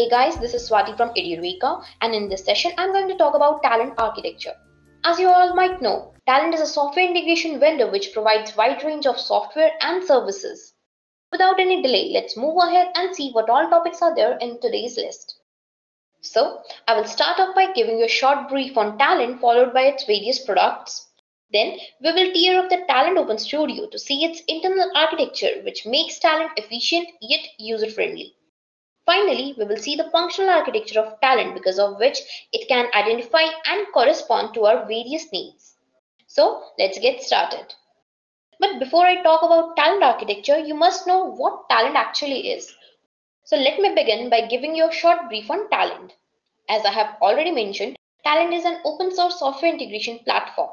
Hey guys, this is Swati from Edureka and in this session I'm going to talk about Talend architecture. As you all might know, Talend is a software integration vendor which provides wide range of software and services. Without any delay, let's move ahead and see what all topics are there in today's list. So, I will start off by giving you a short brief on Talend followed by its various products. Then, we will tear up the Talend Open Studio to see its internal architecture which makes Talend efficient yet user-friendly. Finally, we will see the functional architecture of Talend because of which it can identify and correspond to our various needs. So let's get started. But before I talk about Talend architecture, you must know what Talend actually is. So let me begin by giving you a short brief on Talend. As I have already mentioned, Talend is an open source software integration platform.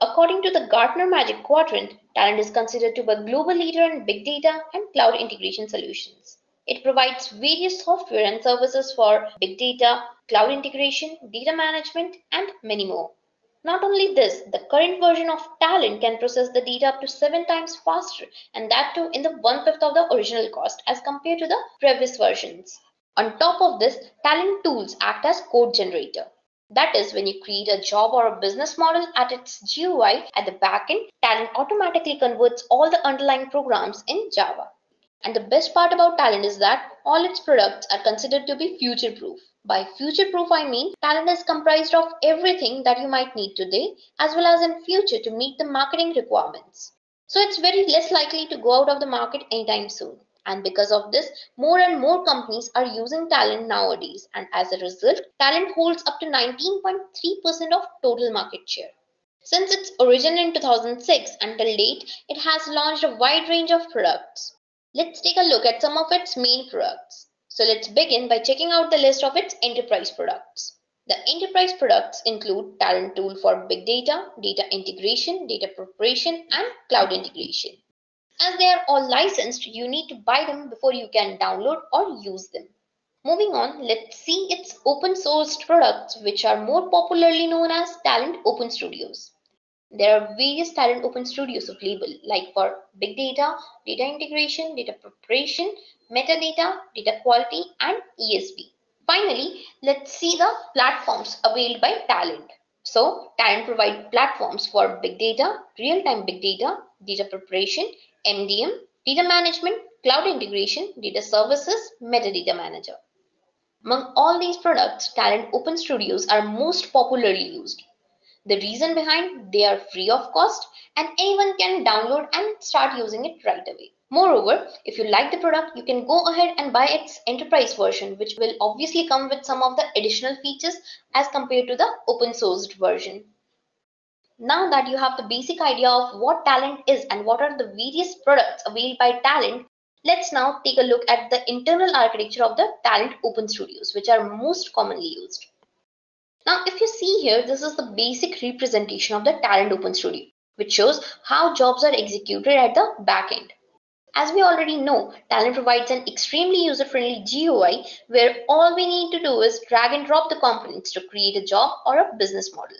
According to the Gartner Magic Quadrant, Talend is considered to be a global leader in big data and cloud integration solutions. It provides various software and services for big data, cloud integration, data management, and many more. Not only this, the current version of Talend can process the data up to seven times faster, and that too in the one fifth of the original cost as compared to the previous versions. On top of this, Talend tools act as code generator. That is, when you create a job or a business model at its GUI at the backend, Talend automatically converts all the underlying programs in Java. And the best part about Talend is that all its products are considered to be future proof. By future proof, I mean Talend is comprised of everything that you might need today as well as in future to meet the marketing requirements. So it's very less likely to go out of the market anytime soon. And because of this, more and more companies are using Talend nowadays. And as a result, Talend holds up to 19.3% of total market share. Since its origin in 2006 until date, it has launched a wide range of products. Let's take a look at some of its main products. So let's begin by checking out the list of its enterprise products. The enterprise products include Talend Tool for Big Data, Data Integration, Data Preparation, and Cloud Integration. As they are all licensed, you need to buy them before you can download or use them. Moving on, let's see its open sourced products which are more popularly known as Talend Open Studios. There are various Talend open studios available like for big data, data integration, data preparation, metadata, data quality and ESB. Finally, let's see the platforms availed by Talend. So, Talend provide platforms for big data, real-time big data, data preparation, MDM, data management, cloud integration, data services, metadata manager. Among all these products, Talend Open Studios are most popularly used. The reason behind they are free of cost and anyone can download and start using it right away. Moreover, if you like the product, you can go ahead and buy its enterprise version, which will obviously come with some of the additional features as compared to the open sourced version. Now that you have the basic idea of what Talend is and what are the various products available by Talend, let's now take a look at the internal architecture of the Talend Open Studios, which are most commonly used. Now, if you see here, this is the basic representation of the Talend Open Studio, which shows how jobs are executed at the back end. As we already know, Talend provides an extremely user-friendly GUI where all we need to do is drag and drop the components to create a job or a business model.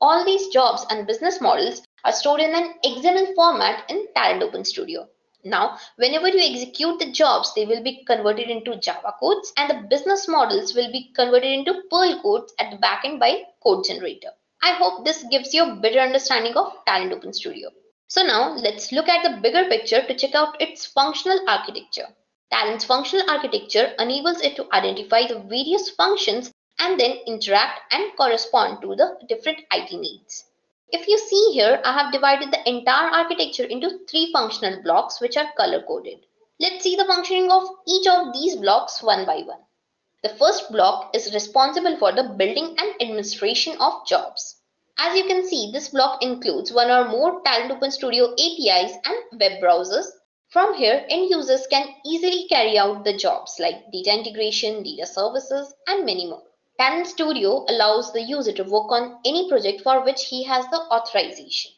All these jobs and business models are stored in an XML format in Talend Open Studio. Now, whenever you execute the jobs, they will be converted into Java codes and the business models will be converted into Perl codes at the backend by code generator. I hope this gives you a better understanding of Talend Open Studio. So now let's look at the bigger picture to check out its functional architecture. Talend's functional architecture enables it to identify the various functions and then interact and correspond to the different IT needs. If you see here, I have divided the entire architecture into three functional blocks which are color coded. Let's see the functioning of each of these blocks one by one. The first block is responsible for the building and administration of jobs. As you can see, this block includes one or more Talend Open Studio APIs and web browsers. From here, end users can easily carry out the jobs like data integration, data services, and many more. Talend Studio allows the user to work on any project for which he has the authorization.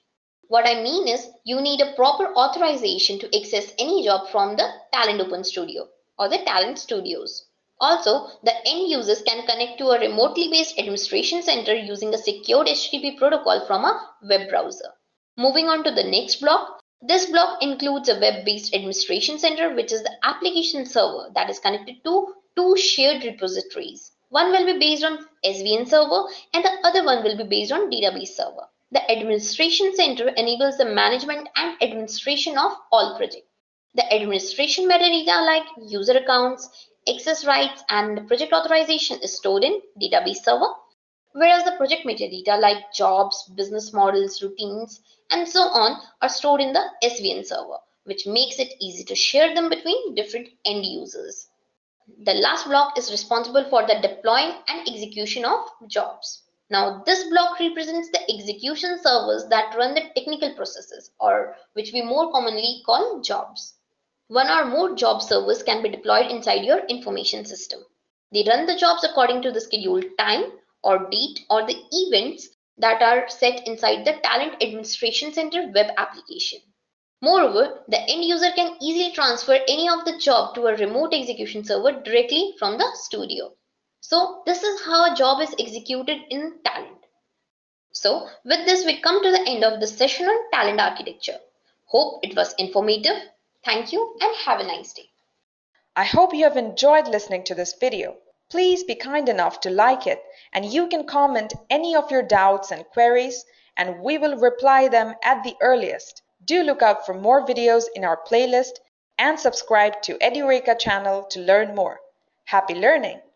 What I mean is you need a proper authorization to access any job from the Talend Open Studio or the Talend Studios. Also, the end users can connect to a remotely based administration center using a secured HTTP protocol from a web browser. Moving on to the next block, this block includes a web-based administration center, which is the application server that is connected to two shared repositories. One will be based on SVN server and the other one will be based on database server. The administration center enables the management and administration of all projects. The administration metadata like user accounts, access rights, and project authorization is stored in database server, whereas the project metadata like jobs, business models, routines, and so on are stored in the SVN server, which makes it easy to share them between different end users. The last block is responsible for the deploying and execution of jobs. Now this block represents the execution servers that run the technical processes or which we more commonly call jobs. One or more job servers can be deployed inside your information system. They run the jobs according to the scheduled time or date or the events that are set inside the Talend Administration Center web application. Moreover, the end user can easily transfer any of the job to a remote execution server directly from the studio. So this is how a job is executed in Talend. So with this, we come to the end of the session on Talend architecture. Hope it was informative Thank you and have a nice day. I hope you have enjoyed listening to this video. Please be kind enough to like it and you can comment any of your doubts and queries and we will reply them at the earliest. Do look out for more videos in our playlist and subscribe to Edureka channel to learn more. Happy learning!